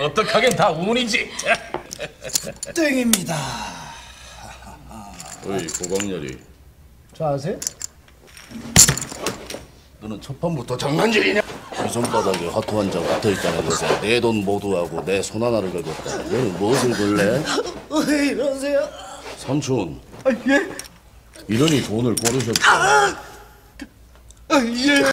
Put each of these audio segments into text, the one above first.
어떡하긴 다 운이지. 땡입니다. 어이 고광렬이 저 아세요? 너는 첫 판부터 장난질이냐? 이 손바닥에 하트 한장 붙어 있다는 것에 내 돈 모두하고 내 손 하나를 걸겠다 너는 무엇을 걸래? 왜 이러세요? 삼촌 아, 예? 이러니 돈을 꼬르셨다 아, 예.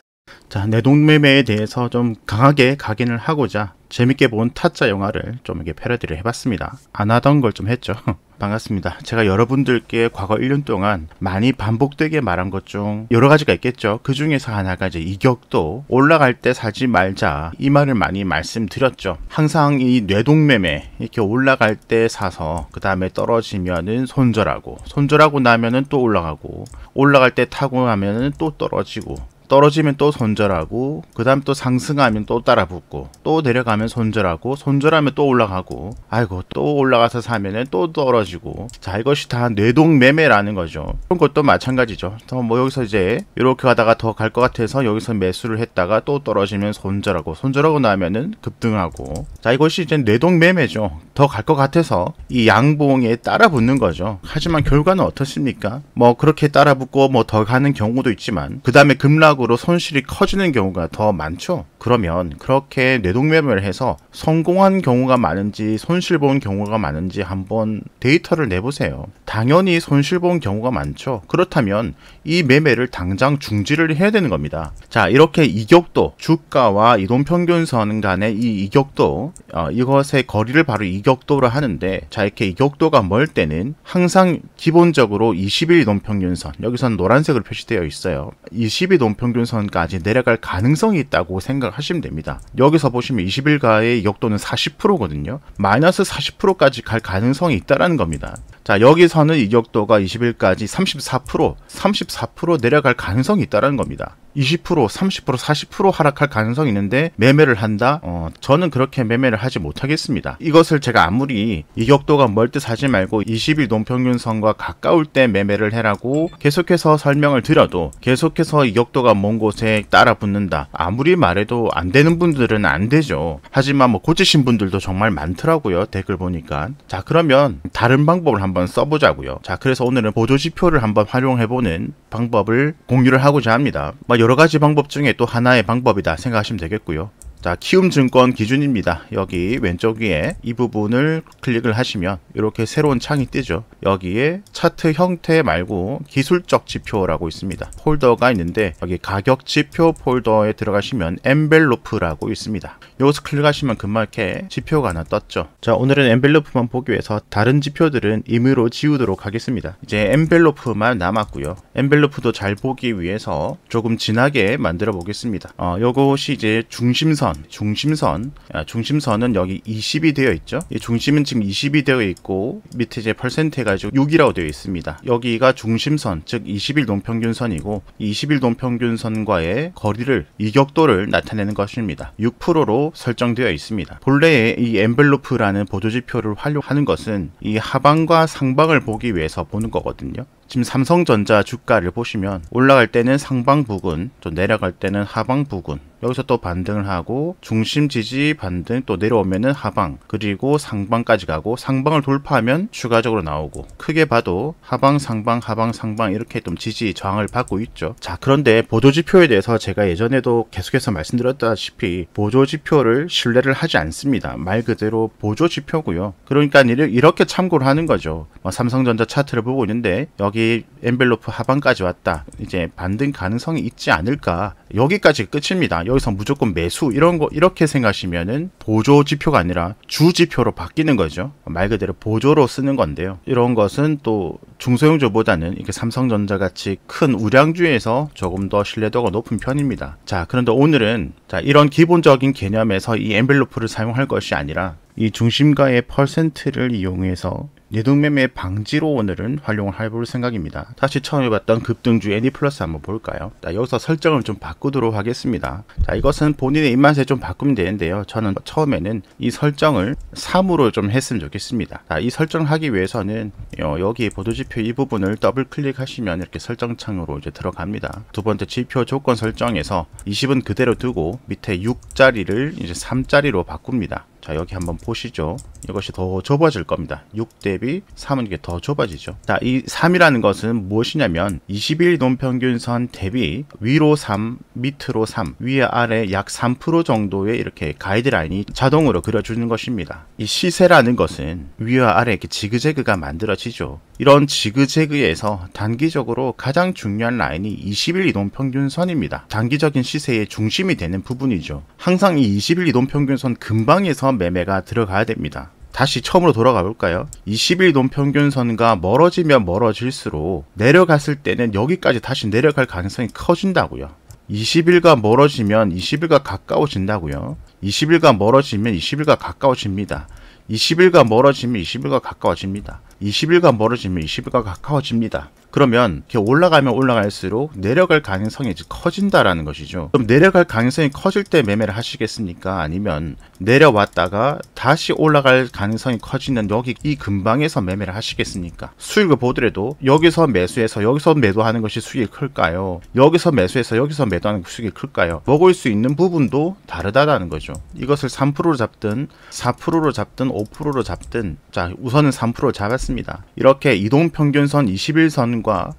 자, 내동매매에 대해서 좀 강하게 각인을 하고자 재밌게 본 타짜 영화를 좀 이렇게 패러디를 해봤습니다. 안 하던 걸 좀 했죠. 반갑습니다. 제가 여러분들께 과거 1년 동안 많이 반복되게 말한 것 중 여러 가지가 있겠죠. 그 중에서 하나가 이제 이격도 올라갈 때 사지 말자 이 말을 많이 말씀드렸죠. 항상 이 뇌동매매 이렇게 올라갈 때 사서 그 다음에 떨어지면은 손절하고 손절하고 나면은 또 올라가고 올라갈 때 타고 나면은 또 떨어지고 떨어지면 또 손절하고 그 다음 또 상승하면 또 따라 붙고 또 내려가면 손절하고 손절하면 또 올라가고 아이고 또 올라가서 사면은 또 떨어지고. 자 이것이 다 뇌동매매라는 거죠. 그런 것도 마찬가지죠. 더뭐 여기서 이제 이렇게 가다가 더 갈 것 같아서 여기서 매수를 했다가 또 떨어지면 손절하고 손절하고 나면은 급등하고. 자 이것이 이제 뇌동매매죠. 더 갈 것 같아서 이 양봉에 따라 붙는 거죠. 하지만 결과는 어떻습니까? 뭐 그렇게 따라 붙고 뭐 더 가는 경우도 있지만 그 다음에 급락 으로 손실이 커지는 경우가 더 많죠. 그러면 그렇게 뇌동매매를 해서 성공한 경우가 많은지 손실 본 경우가 많은지 한번 데이터를 내보세요. 당연히 손실 본 경우가 많죠. 그렇다면 이 매매를 당장 중지를 해야 되는 겁니다. 자, 이렇게 이격도 주가와 이동평균선 간의 이 이격도 어, 이것의 거리를 바로 이격도로 하는데 자 이렇게 이격도가 멀 때는 항상 기본적으로 20일 이동평균선 여기선 노란색으로 표시되어 있어요. 20일 이동평균선 까지 내려갈 가능성이 있다고 생각하시면 됩니다. 여기서 보시면 20일가의 이격도는 40%거든요. 마이너스 40%까지 갈 가능성이 있다라는 겁니다. 자, 여기서는 이격도가 20일까지 34%, 34% 내려갈 가능성이 있다는 겁니다. 20%, 30%, 40% 하락할 가능성이 있는데 매매를 한다? 어, 저는 그렇게 매매를 하지 못하겠습니다. 이것을 제가 아무리 이격도가 멀 때 사지 말고 20일 농평균선과 가까울 때 매매를 해라고 계속해서 설명을 드려도 계속해서 이격도가 먼 곳에 따라 붙는다. 아무리 말해도 안 되는 분들은 안 되죠. 하지만 뭐 고치신 분들도 정말 많더라고요. 댓글 보니까. 자, 그러면 다른 방법을 한번 써보자고요. 자, 그래서 오늘은 보조지표를 한번 활용해보는 방법을 공유를 하고자 합니다. 뭐 여러 가지 방법 중에 또 하나의 방법이다 생각하시면 되겠고요. 자, 키움증권 기준입니다. 여기 왼쪽 위에 이 부분을 클릭을 하시면 이렇게 새로운 창이 뜨죠. 여기에 차트 형태 말고 기술적 지표라고 있습니다. 폴더가 있는데 여기 가격 지표 폴더에 들어가시면 envelope이라고 있습니다. 여기서 클릭하시면 금방 이렇게 지표가 하나 떴죠. 자, 오늘은 envelope만 보기 위해서 다른 지표들은 임의로 지우도록 하겠습니다. 이제 envelope만 남았고요. envelope도 잘 보기 위해서 조금 진하게 만들어 보겠습니다. 어, 요것이 이제 중심선 중심선, 아, 중심선은 여기 20이 되어 있죠. 이 중심은 지금 20이 되어 있고 밑에 이제 퍼센트 해가지고 6이라고 되어 있습니다. 여기가 중심선, 즉 20일 동평균선이고 20일 동평균선과의 거리를 이격도를 나타내는 것입니다. 6%로 설정되어 있습니다. 본래의 이 엔벨로프라는 보조지표를 활용하는 것은 이 하방과 상방을 보기 위해서 보는 거거든요. 지금 삼성전자 주가를 보시면 올라갈 때는 상방 부근, 또 내려갈 때는 하방 부근. 여기서 또 반등을 하고 중심 지지 반등 또 내려오면은 하방 그리고 상방까지 가고 상방을 돌파하면 추가적으로 나오고 크게 봐도 하방 상방 하방 상방 이렇게 좀 지지 저항을 받고 있죠. 자 그런데 보조지표에 대해서 제가 예전에도 계속해서 말씀드렸다시피 보조지표를 신뢰를 하지 않습니다. 말 그대로 보조지표고요. 그러니까 이렇게 참고를 하는 거죠. 뭐 삼성전자 차트를 보고 있는데 여기 envelope 하방까지 왔다. 이제 반등 가능성이 있지 않을까. 여기까지 끝입니다. 여기서 무조건 매수 이런 거 이렇게 생각하시면은 보조 지표가 아니라 주 지표로 바뀌는 거죠. 말 그대로 보조로 쓰는 건데요. 이런 것은 또 중소형주보다는 이렇게 삼성전자 같이 큰 우량주에서 조금 더 신뢰도가 높은 편입니다. 자, 그런데 오늘은 자, 이런 기본적인 개념에서 이 envelope을 사용할 것이 아니라 이 중심가의 퍼센트를 이용해서 뇌동매매 방지로 오늘은 활용을 해볼 생각입니다. 다시 처음에 봤던 급등주 애니 플러스 한번 볼까요? 자, 여기서 설정을 좀 바꾸도록 하겠습니다. 자, 이것은 본인의 입맛에 좀 바꾸면 되는데요. 저는 처음에는 이 설정을 3으로 좀 했으면 좋겠습니다. 자, 이 설정을 하기 위해서는 여기 보도지표 이 부분을 더블 클릭하시면 이렇게 설정 창으로 이제 들어갑니다. 두 번째 지표 조건 설정에서 20은 그대로 두고 밑에 6자리를 이제 3자리로 바꿉니다. 자 여기 한번 보시죠. 이것이 더 좁아질 겁니다. 6 대비 3은 이게 더 좁아지죠. 자, 이 3이라는 것은 무엇이냐면 21동 평균선 대비 위로 3, 밑으로 3, 위에 아래 약 3% 정도의 이렇게 가이드라인이 자동으로 그려주는 것입니다. 이 시세라는 것은 위와 아래 이렇게 지그재그가 만들어지죠. 이런 지그재그에서 단기적으로 가장 중요한 라인이 21 이동 평균선입니다. 단기적인 시세의 중심이 되는 부분이죠. 항상 이21 이동 평균선 근방에서 매매가 들어가야 됩니다. 다시 처음으로 돌아가 볼까요? 21동 평균선과 멀어지면 멀어질수록 내려갔을 때는 여기까지 다시 내려갈 가능성이 커진다고요. 20일과 멀어지면 20일과 가까워진다고요. 20일과 멀어지면 20일과 가까워집니다. 20일과 멀어지면 20일과 가까워집니다. 20일과 멀어지면 20일과 가까워집니다. 그러면 이렇게 올라가면 올라갈수록 내려갈 가능성이 커진다라는 것이죠. 그럼 내려갈 가능성이 커질 때 매매를 하시겠습니까? 아니면 내려왔다가 다시 올라갈 가능성이 커지는 여기 이 근방에서 매매를 하시겠습니까? 수익을 보더라도 여기서 매수해서 여기서 매도하는 것이 수익이 클까요? 여기서 매수해서 여기서 매도하는 수익이 클까요? 먹을 수 있는 부분도 다르다라는 거죠. 이것을 3%로 잡든 4%로 잡든 5%로 잡든 자 우선은 3%를 잡았습니다. 이렇게 이동평균선 21선 과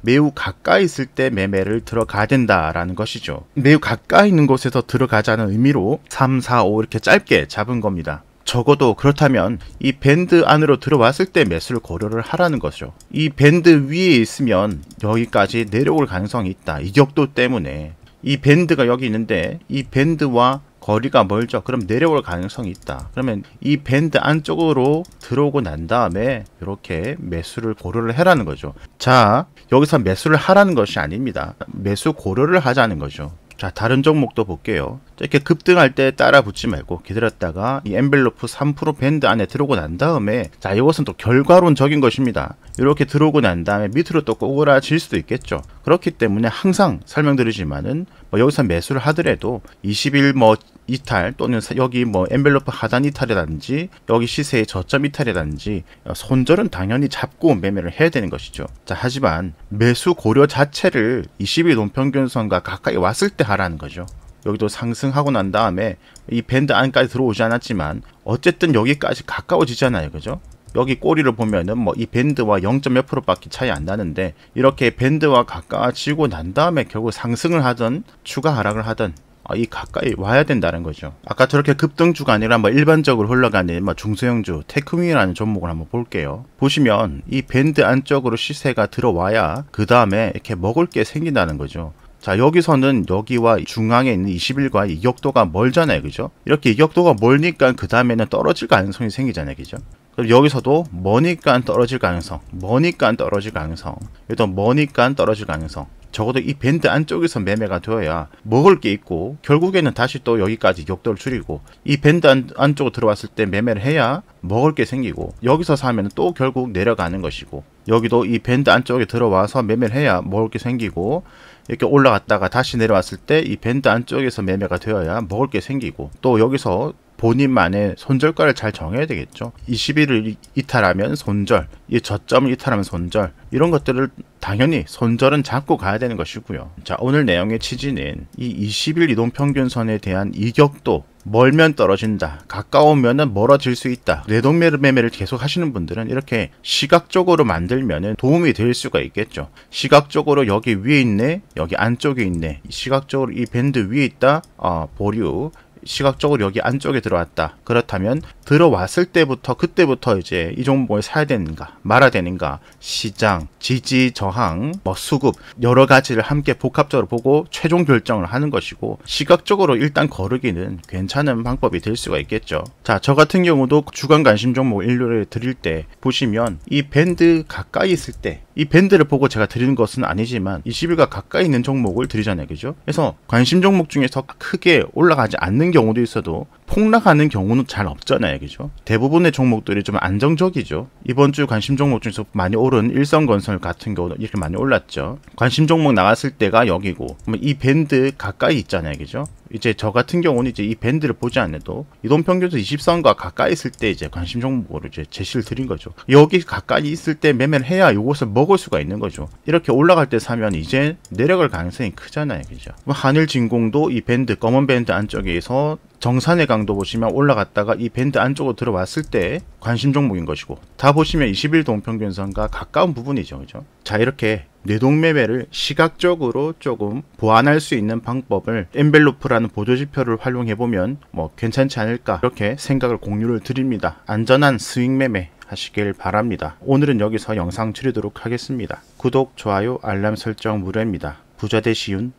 매우 가까이 있을 때 매매를 들어가야 된다라는 것이죠. 매우 가까이 있는 곳에서 들어가자는 의미로 3, 4, 5 이렇게 짧게 잡은 겁니다. 적어도 그렇다면 이 밴드 안으로 들어왔을 때 매수를 고려를 하라는 거죠. 이 밴드 위에 있으면 여기까지 내려올 가능성이 있다. 이 격도 때문에 이 밴드가 여기 있는데 이 밴드와 거리가 멀죠. 그럼 내려올 가능성이 있다. 그러면 이 밴드 안쪽으로 들어오고 난 다음에 이렇게 매수를 고려를 해라는 거죠. 자, 여기서 매수를 하라는 것이 아닙니다. 매수 고려를 하자는 거죠. 자, 다른 종목도 볼게요. 이렇게 급등할 때 따라 붙지 말고 기다렸다가 이 엔벨로프 3% 밴드 안에 들어오고 난 다음에 자, 이것은 또 결과론적인 것입니다. 이렇게 들어오고 난 다음에 밑으로 또 꼬그라질 수도 있겠죠. 그렇기 때문에 항상 설명드리지만은 뭐 여기서 매수를 하더라도 20일 뭐 이탈 또는 여기 뭐 envelope 하단 이탈이라든지 여기 시세의 저점 이탈이라든지 손절은 당연히 잡고 매매를 해야 되는 것이죠. 자, 하지만 매수 고려 자체를 20일 이동평균선과 가까이 왔을 때 하라는 거죠. 여기도 상승하고 난 다음에 이 밴드 안까지 들어오지 않았지만 어쨌든 여기까지 가까워지잖아요. 그죠? 여기 꼬리를 보면은 뭐 이 밴드와 0. 몇 프로 밖에 차이 안 나는데 이렇게 밴드와 가까워지고 난 다음에 결국 상승을 하든 추가 하락을 하든 아, 이 가까이 와야 된다는 거죠. 아까 저렇게 급등주가 아니라 뭐 일반적으로 흘러가는 뭐 중소형주 테크윙이라는 종목을 한번 볼게요. 보시면 이 밴드 안쪽으로 시세가 들어와야 그 다음에 이렇게 먹을 게 생긴다는 거죠. 자 여기서는 여기와 중앙에 있는 20일과 이격도가 멀잖아요 그죠 이렇게 이격도가 멀니까 그 다음에는 떨어질 가능성이 생기잖아요 그죠 그럼 여기서도 머니까 떨어질 가능성 머니까 떨어질 가능성 여기도 머니까 떨어질 가능성. 적어도 이 밴드 안쪽에서 매매가 되어야 먹을 게 있고 결국에는 다시 또 여기까지 이격도를 줄이고 이 밴드 안, 안쪽으로 들어왔을 때 매매를 해야 먹을 게 생기고 여기서 사면 또 결국 내려가는 것이고 여기도 이 밴드 안쪽에 들어와서 매매를 해야 먹을 게 생기고 이렇게 올라갔다가 다시 내려왔을 때 이 밴드 안쪽에서 매매가 되어야 먹을 게 생기고 또 여기서 본인만의 손절가를 잘 정해야 되겠죠. 20일을 이탈하면 손절, 이 저점을 이탈하면 손절, 이런 것들을 당연히 손절은 잡고 가야 되는 것이고요. 자, 오늘 내용의 취지는 이 20일 이동평균선에 대한 이격도, 멀면 떨어진다. 가까우면 멀어질 수 있다. 뇌동매를 매매를 계속 하시는 분들은 이렇게 시각적으로 만들면 도움이 될 수가 있겠죠. 시각적으로 여기 위에 있네, 여기 안쪽에 있네. 시각적으로 이 밴드 위에 있다. 어, 보류. 시각적으로 여기 안쪽에 들어왔다. 그렇다면 들어왔을 때부터 그때부터 이제 이 종목을 사야 되는가 말아야 되는가 시장 지지 저항 뭐 수급 여러 가지를 함께 복합적으로 보고 최종 결정을 하는 것이고 시각적으로 일단 거르기는 괜찮은 방법이 될 수가 있겠죠. 자, 저 같은 경우도 주간 관심 종목 일류를 드릴 때 보시면 이 밴드 가까이 있을 때 이 밴드를 보고 제가 드리는 것은 아니지만 20일과 가까이 있는 종목을 드리잖아요. 그죠? 그래서 관심 종목 중에서 크게 올라가지 않는 경우도 있어도 폭락하는 경우는 잘 없잖아요. 그죠? 대부분의 종목들이 좀 안정적이죠. 이번 주 관심 종목 중에서 많이 오른 일성건설 같은 경우도 이렇게 많이 올랐죠. 관심 종목 나갔을 때가 여기고 이 밴드 가까이 있잖아요. 그죠? 이제 저 같은 경우는 이제 이 밴드를 보지 않아도 이동평균선 20선과 가까이 있을 때 이제 관심 종목으로 이제 제시를 드린 거죠. 여기 가까이 있을 때 매매를 해야 이것을 먹을 수가 있는 거죠. 이렇게 올라갈 때 사면 이제 내려갈 가능성이 크잖아요. 그죠? 한일진공도 이 밴드, 검은 밴드 안쪽에서 정산애강도 보시면 올라갔다가 이 밴드 안쪽으로 들어왔을 때 관심 종목인 것이고 다 보시면 20일 이동평균선과 가까운 부분이죠. 그죠? 자, 이렇게 뇌동매매를 시각적으로 조금 보완할 수 있는 방법을 envelope라는 보조지표를 활용해 보면 뭐 괜찮지 않을까 이렇게 생각을 공유를 드립니다. 안전한 스윙 매매 하시길 바랍니다. 오늘은 여기서 영상 줄이도록 하겠습니다. 구독, 좋아요, 알람 설정 무료입니다. 부자 되시운